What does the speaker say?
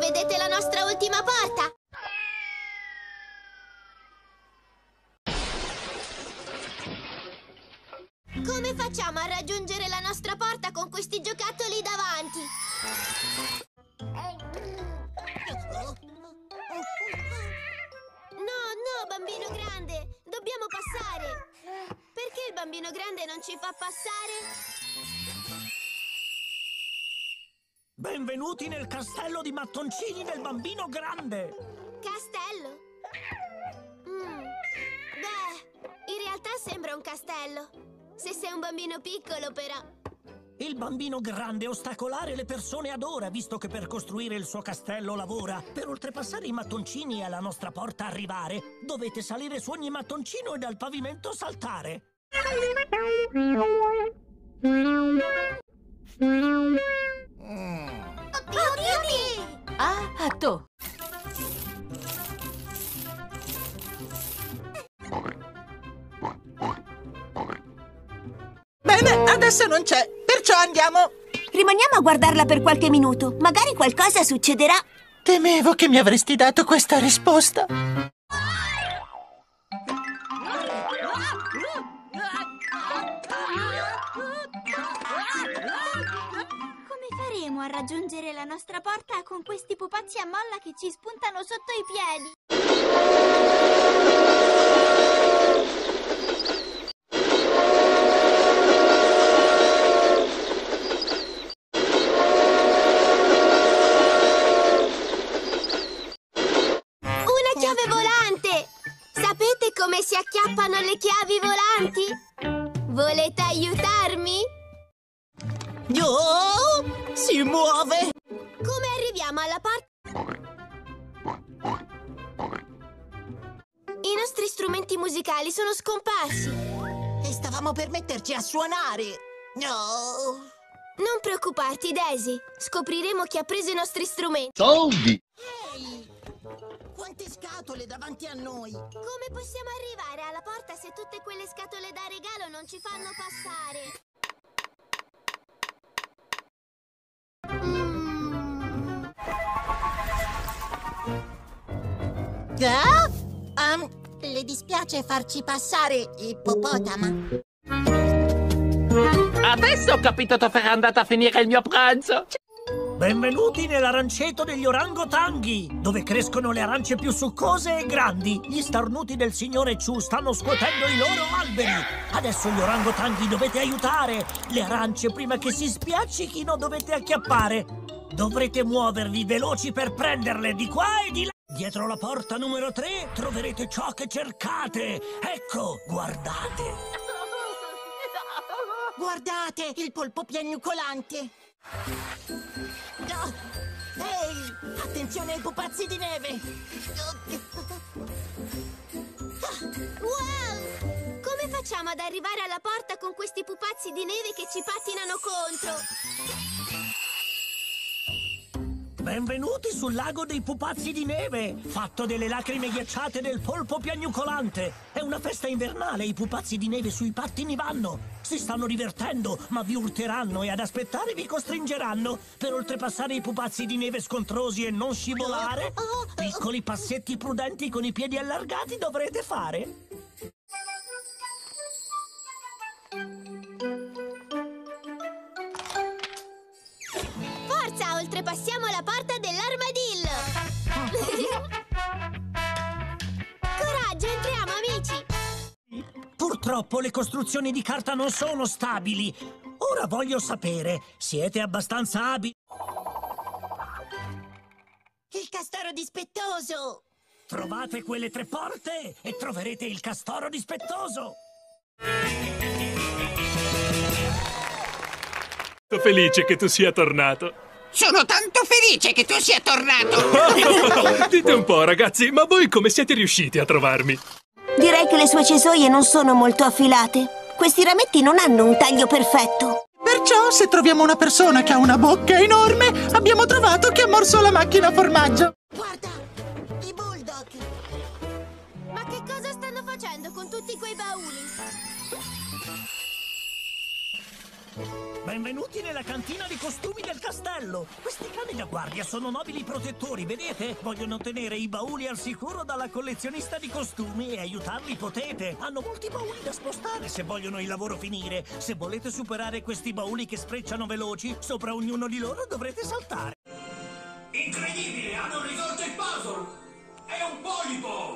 vedete la nostra ultima porta? Come facciamo a raggiungere la nostra porta con questi giocattoli davanti? No, no, bambino grande! Dobbiamo passare! Perché il bambino grande non ci fa passare? Benvenuti nel castello di mattoncini del bambino grande! Castello? Mm. Beh, in realtà sembra un castello. Se sei un bambino piccolo, però. Il bambino grande ostacolare le persone adora, visto che per costruire il suo castello lavora. Per oltrepassare i mattoncini e alla nostra porta arrivare, dovete salire su ogni mattoncino e dal pavimento saltare. Ah, a tu! Bene, adesso non c'è, perciò andiamo. Rimaniamo a guardarla per qualche minuto. Magari qualcosa succederà. Temevo che mi avresti dato questa risposta. A raggiungere la nostra porta con questi pupazzi a molla che ci spuntano sotto i piedi? Una chiave volante! Sapete come si acchiappano le chiavi volanti? Volete aiutarmi? Oh, si muove. Come arriviamo alla parte? I nostri strumenti musicali sono scomparsi. E stavamo per metterci a suonare. No. Non preoccuparti, Daisy. Scopriremo chi ha preso i nostri strumenti. Soldi! Ehi, quante scatole davanti a noi. Come possiamo arrivare alla porta se tutte quelle scatole da regalo non ci fanno passare? Mm, Ah? Ehm, le dispiace farci passare, ippopotama? Adesso ho capito dove è andata a finire il mio pranzo. Benvenuti nell'aranceto degli orangotanghi, dove crescono le arance più succose e grandi. Gli starnuti del signore Chu stanno scuotendo i loro alberi. Adesso gli orangotanghi dovete aiutare. Le arance prima che si spiaccichino dovete acchiappare. Dovrete muovervi veloci per prenderle di qua e di là. Dietro la porta numero 3 troverete ciò che cercate. Ecco, guardate. Guardate, il polpo piagnucolante. Attenzione ai pupazzi di neve. Wow! Come facciamo ad arrivare alla porta con questi pupazzi di neve che ci pattinano contro? Benvenuti sul lago dei pupazzi di neve, fatto delle lacrime ghiacciate del polpo piagnucolante. È una festa invernale, i pupazzi di neve sui pattini vanno. Si stanno divertendo, ma vi urteranno e ad aspettare vi costringeranno. Per oltrepassare i pupazzi di neve scontrosi e non scivolare, piccoli passetti prudenti con i piedi allargati dovrete fare. Forza, oltrepassiamo la porta Purtroppo le costruzioni di carta non sono stabili. Ora voglio sapere, siete abbastanza abili? Il castoro dispettoso. Trovate quelle tre porte e troverete il castoro dispettoso. Sono felice che tu sia tornato. Sono tanto felice che tu sia tornato! Dite un po', ragazzi, ma voi come siete riusciti a trovarmi? Direi che le sue cesoie non sono molto affilate. Questi rametti non hanno un taglio perfetto. Perciò, se troviamo una persona che ha una bocca enorme, abbiamo trovato che ha morso la macchina a formaggio. Guarda, i bulldog. Ma che cosa stanno facendo con tutti quei bauli? Benvenuti nella cantina di costumi del castello! Questi cani da guardia sono nobili protettori, vedete? Vogliono tenere i bauli al sicuro dalla collezionista di costumi e aiutarli potete! Hanno molti bauli da spostare se vogliono il lavoro finire! Se volete superare questi bauli che sprecciano veloci, sopra ognuno di loro dovrete saltare! Incredibile! Hanno risolto il puzzle! È un polipo!